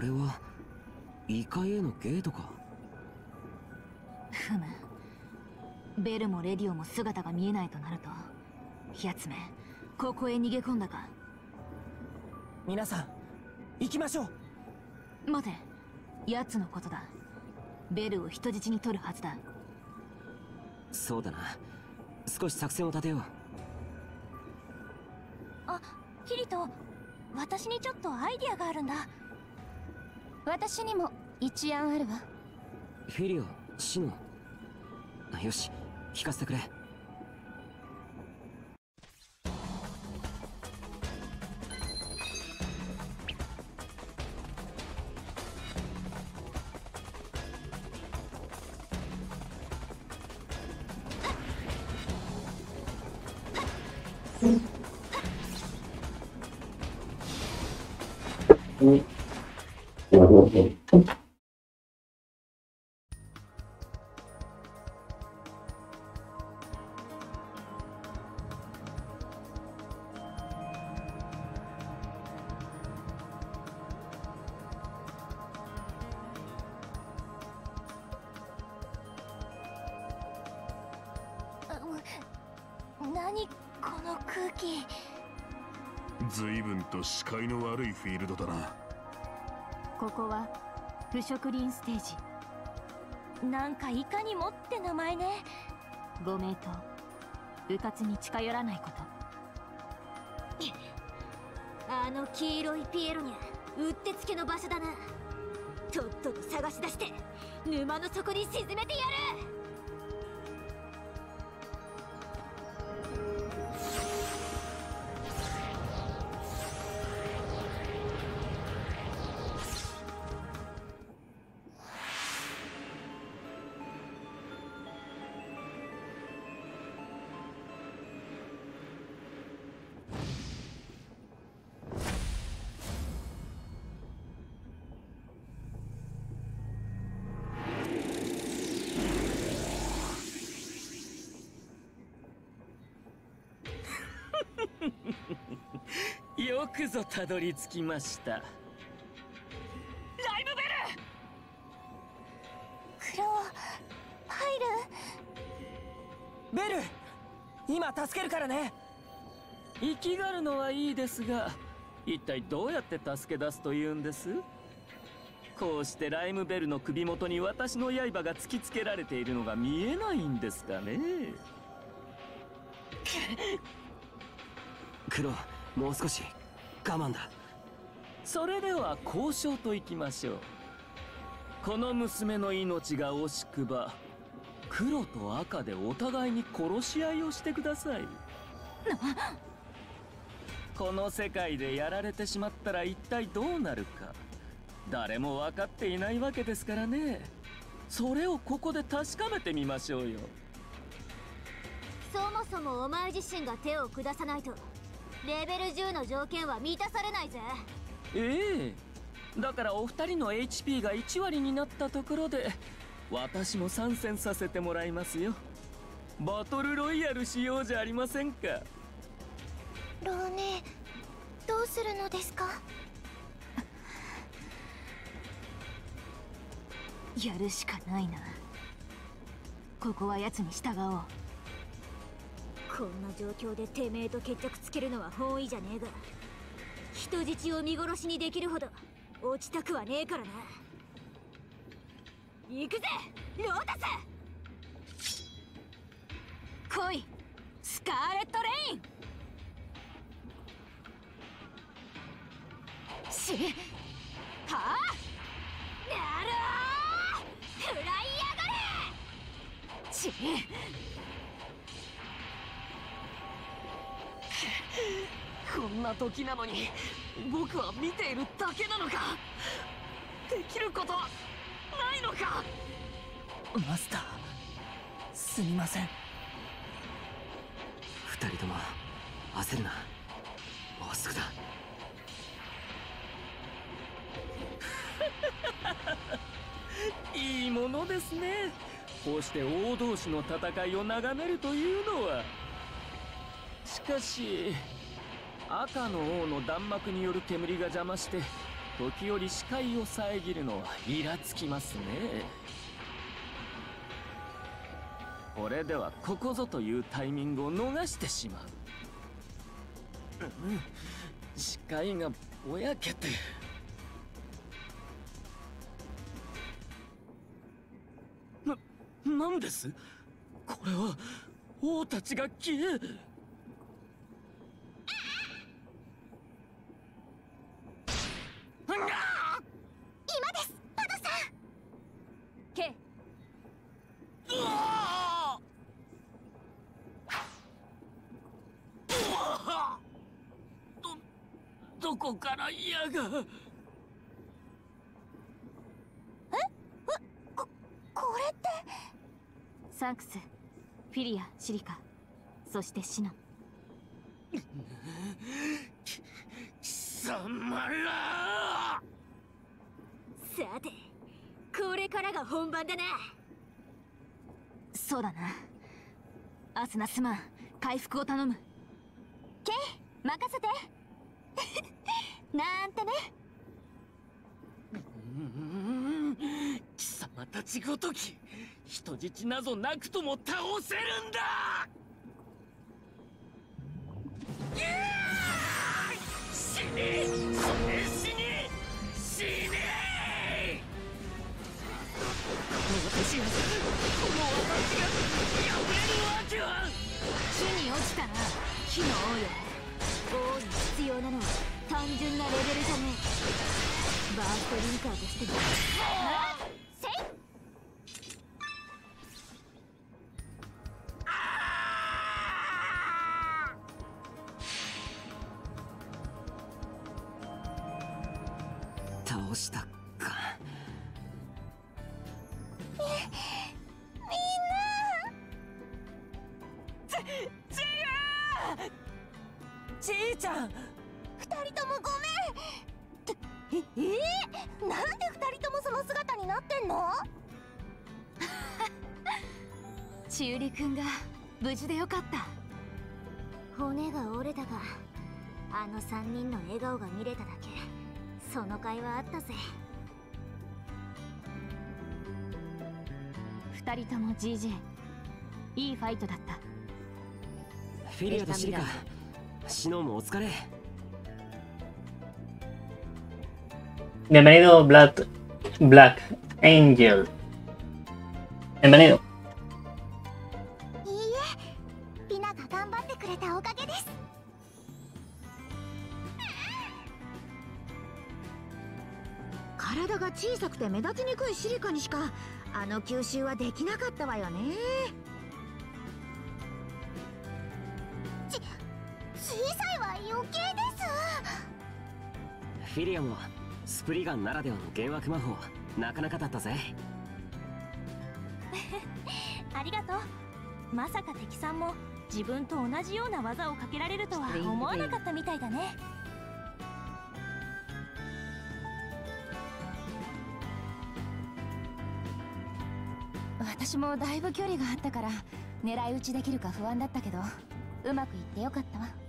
これは異界へのゲートか？ふむ。ベルもレディオも姿が見えないとなると奴めここへ逃げ込んだか？皆さん行きましょう。待て。奴のことだ。ベルを人質に取るはずだ。そうだな。少し作戦を立てよう。あキリト私にちょっとアイディアがあるんだ私にも一案あるわ。フィリオシノ。よし聞かせてくれ何この空気？随分と視界の悪いフィールドだな。ここは腐食林ステージ。なんかいかにもって名前ね。ご名答。迂闊に近寄らないこと。あの黄色いピエロにゃうってつけの場所だな。とっとと探し出して沼の底に沈めてやるよくぞたどり着きました。ライムベル！クロウパイルベル今助けるからね。生きがるのはいいですが一体どうやって助け出すというんです？こうしてライムベルの首元に私の刃が突きつけられているのが見えないんですかね。クロもう少し我慢だ。それでは交渉といきましょう。この娘の命が惜しくば黒と赤でお互いに殺し合いをしてください。この世界でやられてしまったら一体どうなるか。誰も分かっていないわけですからね。それをここで確かめてみましょうよ。そもそもお前自身が手を下さないとレベル10の条件は満たされないぜ。ええ。だからお二人の HP が1割になったところで私も参戦させてもらいますよ。バトルロイヤルしようじゃありませんか。ローネどうするのですか？やるしかないな。ここは奴に従おうこんな状況でてめえと決着つけるのは本意じゃねえが。人質を見殺しにできるほど落ちたくはねえからな。行くぜロータス！来いスカーレット・レイン！しはあ？なる食らいやがれちこんな時なのに僕は見ているだけなのか？できることないのか？マスターすみません。二人とも焦るな。もうすぐだ。いいものですね。こうして王同士の戦いを眺めるというのは。しかし赤の王の弾幕による煙が邪魔して時折視界を遮るのはイラつきますね。これではここぞというタイミングを逃してしまう、うん、視界がぼやけて。な何です？これは王たちが消えどこから矢が。え？ここれって？サンクスフィリアシリカそしてシノン。貴様ら。さてこれからが本番だなそうだな。アスナすまん。回復を頼む。ケイ任せてなんてね。貴様たちごとき人質なぞなくとも倒せるんだ！死ね。死ね。死ね。私がこの私がやめるわけは地に落ちたな火の王に必要なのは単純なレベルじゃねえ。バーストリンカーとしてもせい倒したか。ちーちゃん。二人ともごめん。ってええー、なんで二人ともその姿になってんの？千織くんが無事でよかった。骨が折れたがあの3人の笑顔が見れただけ。その会話あったぜ。二人とも GJ いいファイトだった。フィリアとシリカシノンもお疲れ Bienvenido Black, Black Angel. Bienvenido. いいえピナが頑張ってくれたおかげです体が小さくて目立ちにくいシリカにしかあの吸収はできなかったわよね小さいは余計ですフィリアもスプリガンならではの幻惑魔法なかなかだったぜ。ありがとう。まさか敵さんも自分と同じような技をかけられるとは思わなかったみたいだね。私もだいぶ距離があったから狙い撃ちできるか不安だったけどうまくいってよかったわ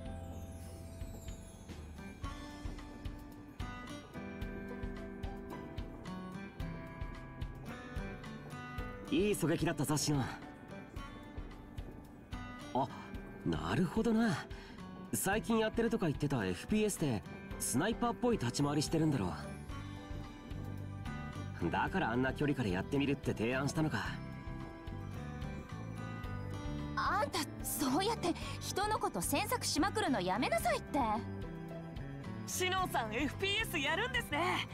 いい狙撃だったぞシノンあなるほどな。最近やってるとか言ってた FPS でスナイパーっぽい立ち回りしてるんだろう。だからあんな距離からやってみるって提案したのか。あんたそうやって人のこと詮索しまくるのやめなさいって。シノンさん FPS やるんですね。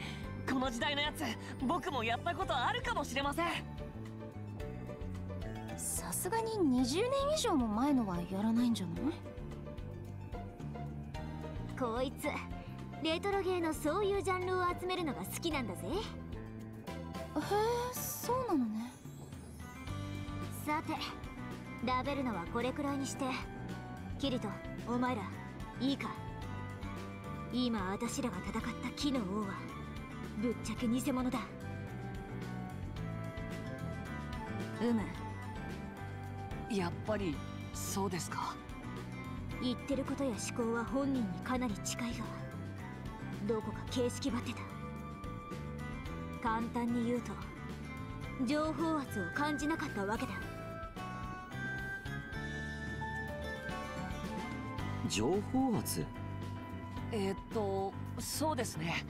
この時代のやつ僕もやったことあるかもしれません。さすがに20年以上も前のはやらないんじゃない？こいつレトロゲーのそういうジャンルを集めるのが好きなんだぜ。へえそうなのね。さてラベルのはこれくらいにして。キリトお前らいいか？今私らが戦った木の王はぶっちゃけ偽物だ。うむやっぱりそうですか？言ってることや思考は本人にかなり近いがどこか形式ばってた。簡単に言うと情報圧を感じなかったわけだ。情報圧？えー、っとそうですね。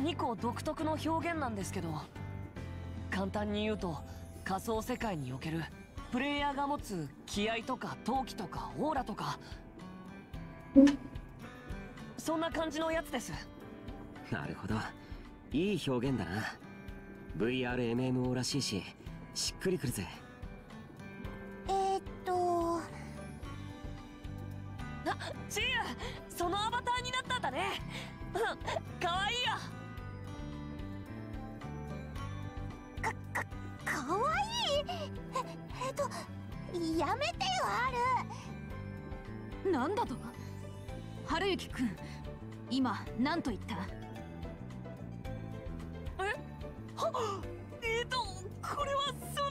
2個独特の表現なんですけど簡単に言うと仮想世界におけるプレイヤーが持つ気合とか陶器とかオーラとか。そんな感じのやつです。なるほど。いい表現だな。VRMMO らしいししっくりくるぜ。なんだと？春雪くん今何と言った？え？は えー、とこれはその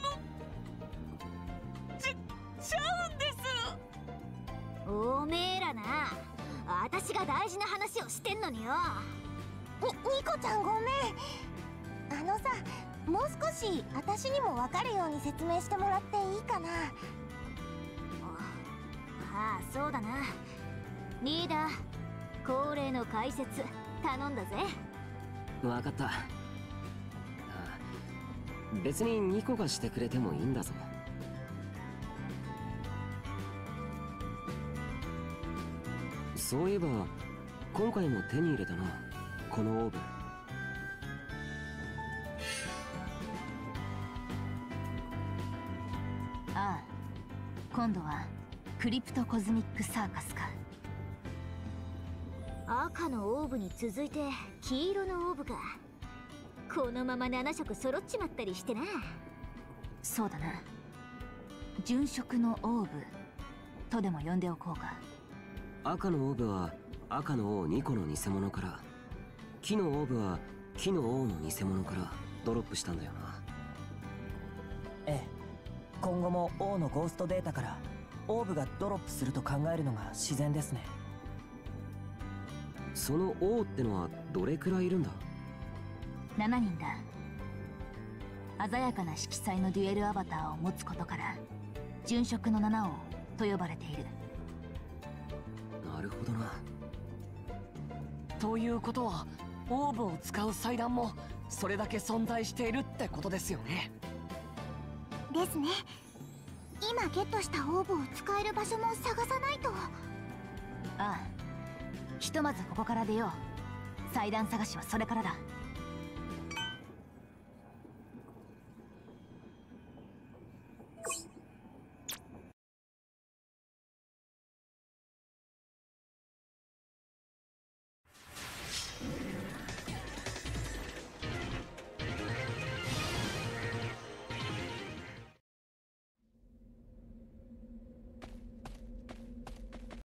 ちちゃうんです！おめえらな私が大事な話をしてんのによ。るにニコちゃんごめん。あのさもう少し私にも分かるように説明してもらっていいかな？ああそうだな。リーダー恒例の解説頼んだぜ。わかった。あ別にニコがしてくれてもいいんだぞ。そういえば今回も手に入れたなこのオーブああ今度はクリプトコズミックサーカスか。赤のオーブに続いて黄色のオーブか。このまま7色揃っちまったりしてな。そうだな。純色のオーブとでも呼んでおこうか。赤のオーブは赤の王2個の偽物から木のオーブは木の王の偽物からドロップしたんだよな。ええ。今後も王のゴーストデータからオーブがドロップすると考えるのが自然ですね。その王ってのはどれくらいいるんだ？7人だ。鮮やかな色彩のデュエルアバターを持つことから純色の七王と呼ばれている。なるほどな。ということはオーブを使う祭壇もそれだけ存在しているってことですよね。ですね今ゲットしたオーブを使える場所も探さないと。ああひとまずここから出よう。祭壇探しはそれからだ。